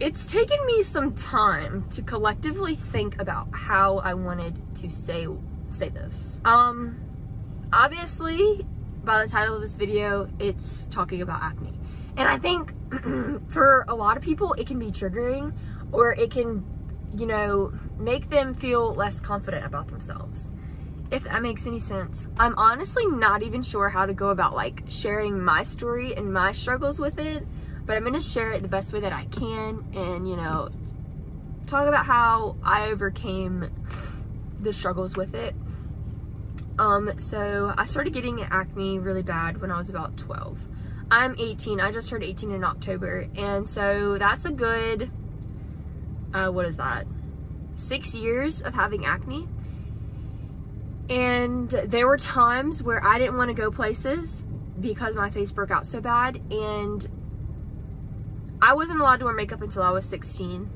it's taken me some time to collectively think about how I wanted to say say this. Um, obviously, by the title of this video, it's talking about acne. And I think for a lot of people, it can be triggering or it can, you know, make them feel less confident about themselves. If that makes any sense. I'm honestly not even sure how to go about like sharing my story and my struggles with it, but I'm gonna share it the best way that I can and, you know, talk about how I overcame the struggles with it. Um, so I started getting acne really bad when I was about 12. I'm 18, I just turned 18 in October, and so that's a good, uh, what is that? Six years of having acne. And there were times where I didn't want to go places because my face broke out so bad, and I wasn't allowed to wear makeup until I was 16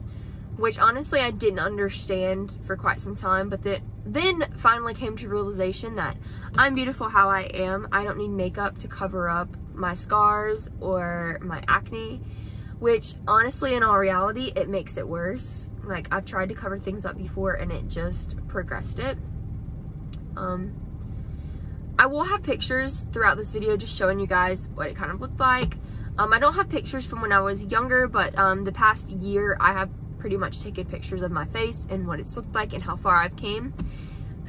which honestly I didn't understand for quite some time, but that then finally came to realization that I'm beautiful how I am. I don't need makeup to cover up my scars or my acne, which honestly in all reality, it makes it worse. Like I've tried to cover things up before and it just progressed it. Um, I will have pictures throughout this video just showing you guys what it kind of looked like. Um, I don't have pictures from when I was younger, but um, the past year I have pretty much taken pictures of my face and what it's looked like and how far I've came.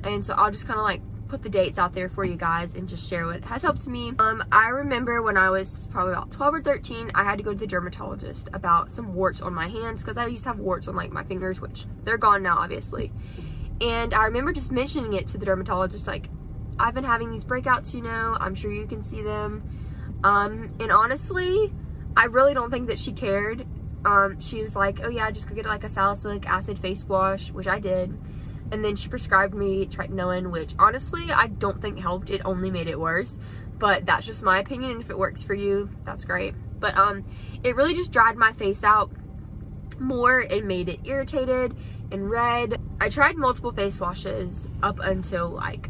And so I'll just kind of like put the dates out there for you guys and just share what has helped me. Um, I remember when I was probably about 12 or 13, I had to go to the dermatologist about some warts on my hands because I used to have warts on like my fingers, which they're gone now, obviously. And I remember just mentioning it to the dermatologist, like, I've been having these breakouts, you know, I'm sure you can see them. Um, and honestly, I really don't think that she cared um, she was like, oh yeah, just go get like a salicylic acid face wash, which I did. And then she prescribed me tretinoin, which honestly, I don't think helped. It only made it worse. But that's just my opinion. And if it works for you, that's great. But um, it really just dried my face out more. It made it irritated and red. I tried multiple face washes up until like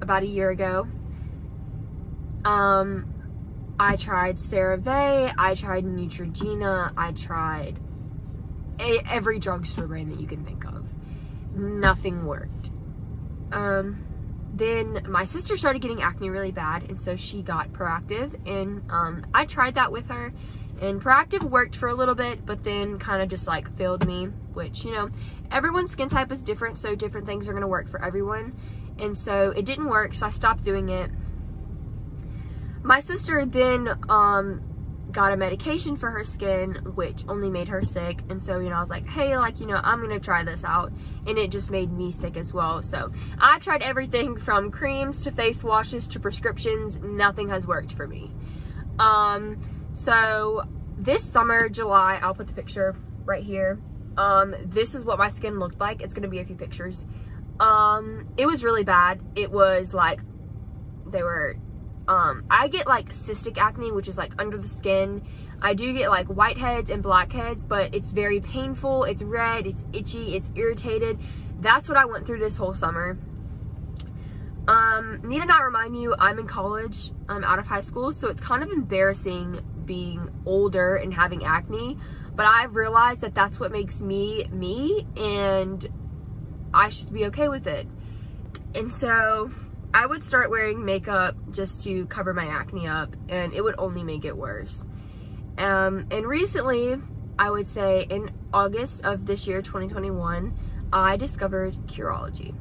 about a year ago. Um, I tried CeraVe, I tried Neutrogena, I tried a every drugstore brand that you can think of. Nothing worked. Um, then my sister started getting acne really bad, and so she got Proactiv, and um, I tried that with her, and Proactiv worked for a little bit, but then kind of just like failed me, which, you know, everyone's skin type is different, so different things are going to work for everyone, and so it didn't work, so I stopped doing it, my sister then um, got a medication for her skin, which only made her sick. And so, you know, I was like, hey, like, you know, I'm going to try this out. And it just made me sick as well. So I tried everything from creams to face washes to prescriptions. Nothing has worked for me. Um, so this summer, July, I'll put the picture right here. Um, this is what my skin looked like. It's going to be a few pictures. Um, it was really bad. It was like, they were um, I get like cystic acne, which is like under the skin. I do get like whiteheads and blackheads, but it's very painful. It's red, it's itchy, it's irritated. That's what I went through this whole summer. Um, need to not remind you, I'm in college. I'm out of high school, so it's kind of embarrassing being older and having acne. But I've realized that that's what makes me me, and I should be okay with it. And so I would start wearing makeup just to cover my acne up and it would only make it worse. Um, and recently, I would say in August of this year, 2021, I discovered Curology.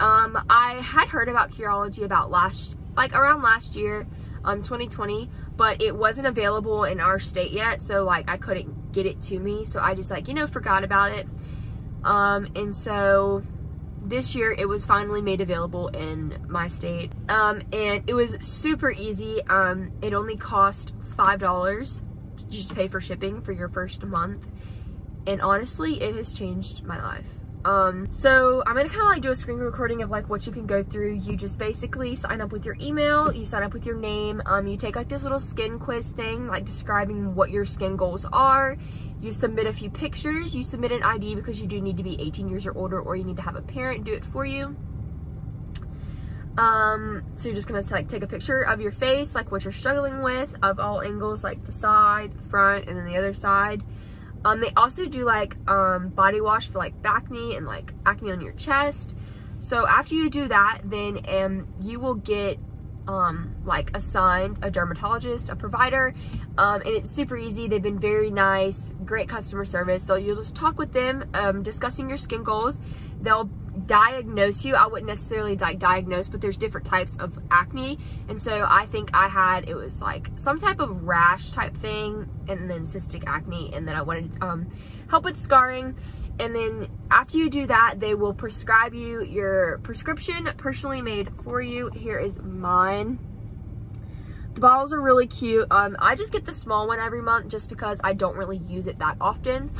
Um, I had heard about Curology about last, like around last year, um, 2020, but it wasn't available in our state yet, so like I couldn't get it to me, so I just like, you know, forgot about it. Um, and so this year it was finally made available in my state. Um, and it was super easy. Um, it only cost five dollars to just pay for shipping for your first month. And honestly it has changed my life um, so I'm gonna kind of like do a screen recording of like what you can go through. You just basically sign up with your email, you sign up with your name, um, you take like this little skin quiz thing, like describing what your skin goals are you submit a few pictures, you submit an ID because you do need to be 18 years or older or you need to have a parent do it for you. Um, so you're just gonna like take a picture of your face, like what you're struggling with, of all angles, like the side, the front, and then the other side. Um, they also do like um, body wash for like acne and like acne on your chest. So after you do that, then um, you will get um, like assigned a dermatologist, a provider, um, and it's super easy. They've been very nice, great customer service. So you'll just talk with them, um, discussing your skin goals. They'll diagnose you. I wouldn't necessarily like diagnose, but there's different types of acne. And so I think I had, it was like some type of rash type thing and then cystic acne. And then I wanted um, help with scarring. And then after you do that, they will prescribe you your prescription personally made for you. Here is mine. The bottles are really cute. Um, I just get the small one every month just because I don't really use it that often.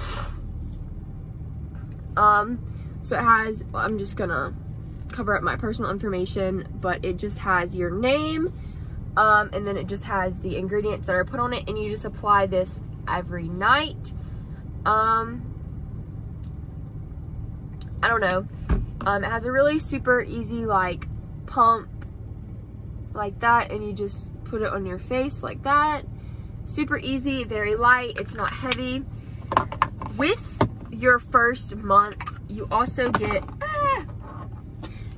Um, so it has, I'm just gonna cover up my personal information, but it just has your name, um, and then it just has the ingredients that are put on it, and you just apply this every night. Um, I don't know. Um, it has a really super easy like pump like that, and you just put it on your face like that. Super easy, very light, it's not heavy. With your first month, you also get, ah,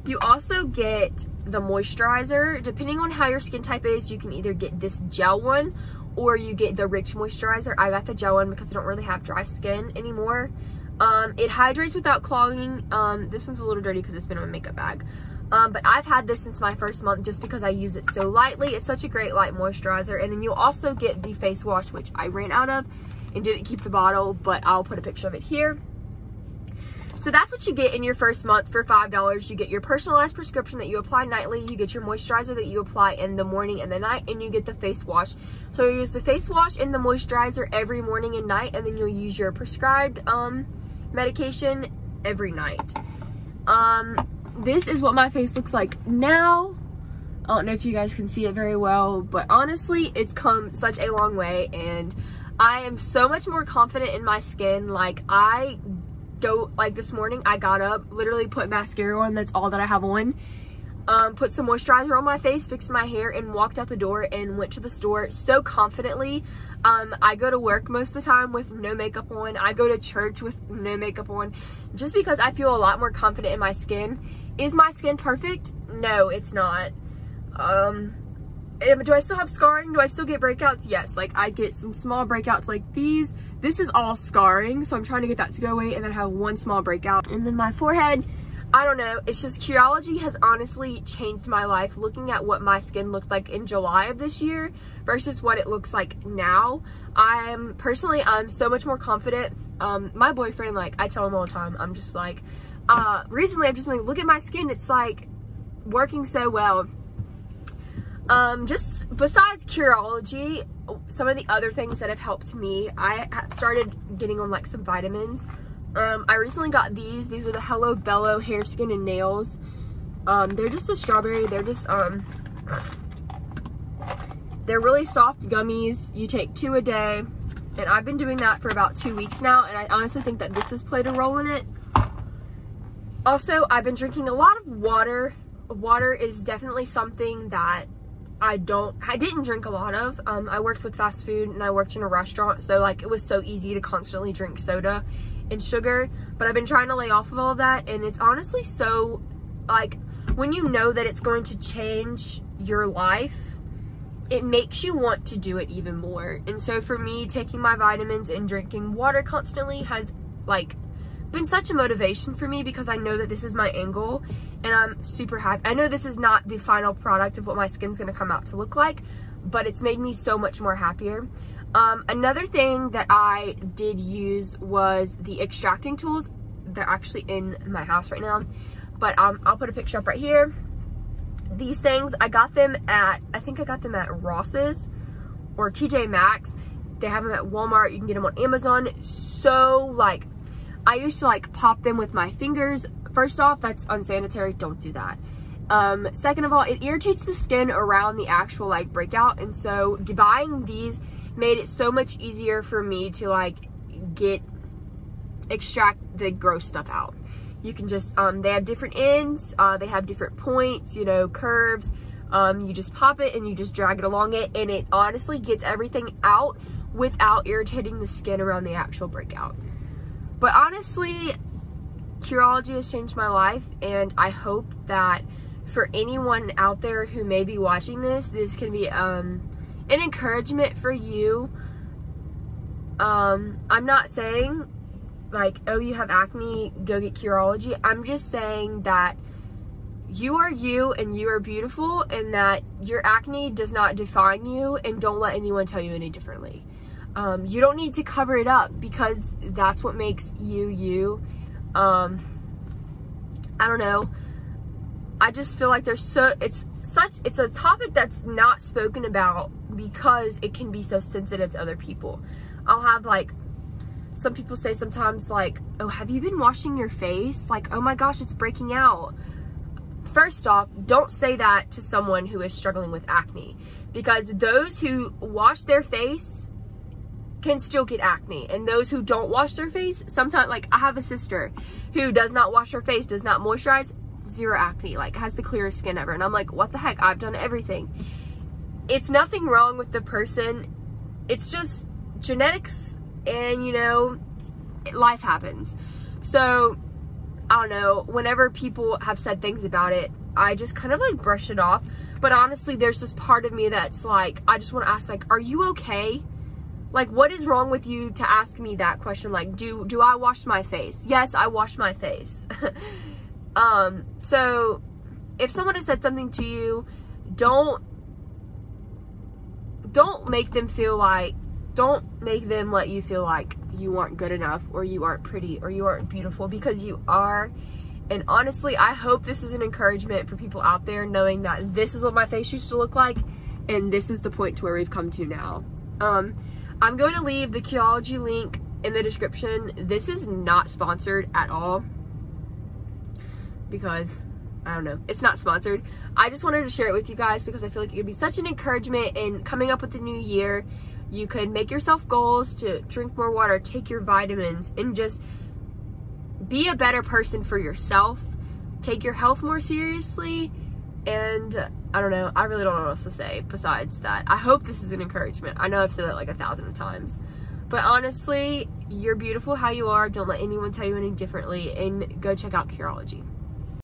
you also get the moisturizer. Depending on how your skin type is, you can either get this gel one or you get the rich moisturizer. I got the gel one because I don't really have dry skin anymore. Um, it hydrates without clogging. Um, this one's a little dirty because it's been in my makeup bag. Um, but I've had this since my first month just because I use it so lightly. It's such a great light moisturizer. And then you also get the face wash, which I ran out of and didn't keep the bottle, but I'll put a picture of it here. So that's what you get in your first month for $5. You get your personalized prescription that you apply nightly. You get your moisturizer that you apply in the morning and the night, and you get the face wash. So you use the face wash and the moisturizer every morning and night, and then you'll use your prescribed um, medication every night. Um, this is what my face looks like now. I don't know if you guys can see it very well, but honestly, it's come such a long way, and I am so much more confident in my skin. Like, I go like this morning I got up literally put mascara on that's all that I have on um, put some moisturizer on my face fixed my hair and walked out the door and went to the store so confidently. Um, I go to work most of the time with no makeup on. I go to church with no makeup on. Just because I feel a lot more confident in my skin. Is my skin perfect? No it's not. Um do I still have scarring? Do I still get breakouts? Yes, like I get some small breakouts like these. This is all scarring, so I'm trying to get that to go away and then have one small breakout. And then my forehead, I don't know. It's just Curology has honestly changed my life looking at what my skin looked like in July of this year versus what it looks like now. I'm personally, I'm so much more confident. Um, my boyfriend, like I tell him all the time, I'm just like, uh, recently I've just been like, look at my skin. It's like working so well um, just besides Curology, some of the other things that have helped me, I started getting on like some vitamins. Um, I recently got these. These are the Hello Bello Hair, Skin, and Nails. Um, they're just a strawberry. They're just, um, they're really soft gummies. You take two a day. And I've been doing that for about two weeks now. And I honestly think that this has played a role in it. Also, I've been drinking a lot of water. Water is definitely something that I don't, I didn't drink a lot of. Um, I worked with fast food and I worked in a restaurant. So like it was so easy to constantly drink soda and sugar. But I've been trying to lay off of all that. And it's honestly so like when you know that it's going to change your life, it makes you want to do it even more. And so for me, taking my vitamins and drinking water constantly has like been such a motivation for me because I know that this is my angle and I'm super happy. I know this is not the final product of what my skin's gonna come out to look like, but it's made me so much more happier. Um, another thing that I did use was the extracting tools. They're actually in my house right now, but um, I'll put a picture up right here. These things, I got them at, I think I got them at Ross's or TJ Maxx. They have them at Walmart. You can get them on Amazon. So like I used to like pop them with my fingers. First off, that's unsanitary. Don't do that. Um, second of all, it irritates the skin around the actual like breakout. And so buying these made it so much easier for me to like get, extract the gross stuff out. You can just, um, they have different ends, uh, they have different points, you know, curves. Um, you just pop it and you just drag it along it and it honestly gets everything out without irritating the skin around the actual breakout. But honestly, Curology has changed my life and I hope that for anyone out there who may be watching this, this can be um, an encouragement for you. Um, I'm not saying like, oh, you have acne, go get Curology. I'm just saying that you are you and you are beautiful and that your acne does not define you and don't let anyone tell you any differently. Um, you don't need to cover it up because that's what makes you you. Um, I don't know. I just feel like there's so, it's such, it's a topic that's not spoken about because it can be so sensitive to other people. I'll have like, some people say sometimes like, oh, have you been washing your face? Like, oh my gosh, it's breaking out. First off, don't say that to someone who is struggling with acne because those who wash their face can still get acne and those who don't wash their face sometimes like i have a sister who does not wash her face does not moisturize zero acne, like has the clearest skin ever. And I'm like, what the heck? I've done everything. It's nothing wrong with the person. It's just genetics and, you know, life happens. So, I don't know, whenever people have said things about it, I just kind of like brush it off. But honestly, there's this part of me that's like, I just want to ask like, are you okay? Like, what is wrong with you to ask me that question? Like, do, do I wash my face? Yes, I wash my face. Um, so if someone has said something to you, don't don't make them feel like don't make them let you feel like you aren't good enough or you aren't pretty or you aren't beautiful because you are. And honestly, I hope this is an encouragement for people out there knowing that this is what my face used to look like and this is the point to where we've come to now. Um, I'm going to leave the Curology link in the description. This is not sponsored at all because I don't know. It's not sponsored. I just wanted to share it with you guys because I feel like it could be such an encouragement in coming up with the new year. You could make yourself goals to drink more water, take your vitamins, and just be a better person for yourself. Take your health more seriously. And I don't know. I really don't know what else to say besides that. I hope this is an encouragement. I know I've said that like a thousand times. But honestly, you're beautiful how you are. Don't let anyone tell you any differently. And go check out Curology.